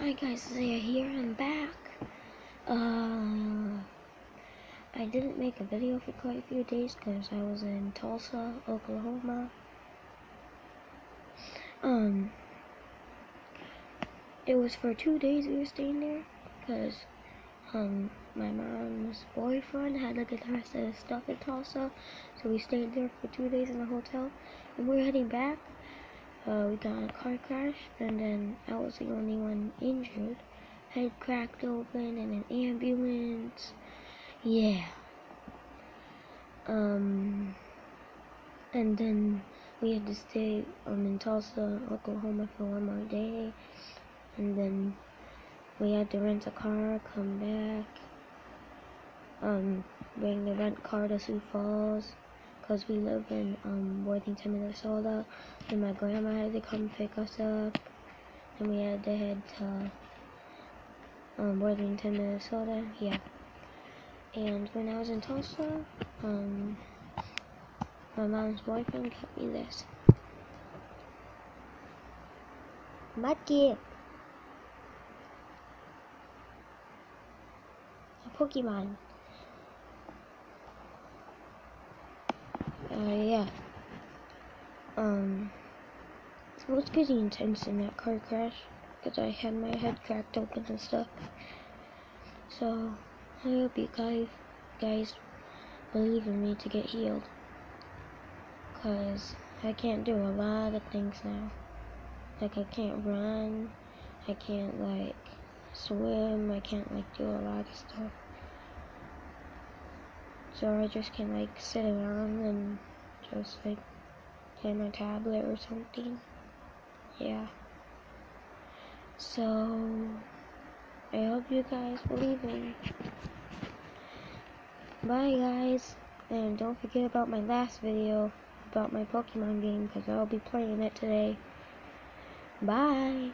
Hi guys, Zaya here. I'm back. Uh, I didn't make a video for quite a few days because I was in Tulsa, Oklahoma. Um, it was for two days we were staying there because um my mom's boyfriend had to get the rest of his stuff in Tulsa, so we stayed there for two days in the hotel. And we we're heading back uh, we got a car crash, and then I was the only one injured. Head cracked open in an ambulance. Yeah. Um, and then we had to stay um, in Tulsa, Oklahoma for one more day. And then we had to rent a car, come back, um, bring the rent car to Sioux Falls because we live in um, Worthington, Minnesota, and my grandma had to come pick us up, and we had to head to um, Worthington, Minnesota, yeah. And when I was in Tulsa, um, my mom's boyfriend got me this. Mudkip! A Pokemon. Uh, yeah. Um, it was pretty intense in that car crash because I had my head cracked open and stuff. So, I hope you guys, guys believe in me to get healed. Because I can't do a lot of things now. Like, I can't run. I can't, like, swim. I can't, like, do a lot of stuff. So I just can, like, sit around and just like play my tablet or something. Yeah. So I hope you guys believe in. Bye guys. And don't forget about my last video about my Pokemon game because I'll be playing it today. Bye.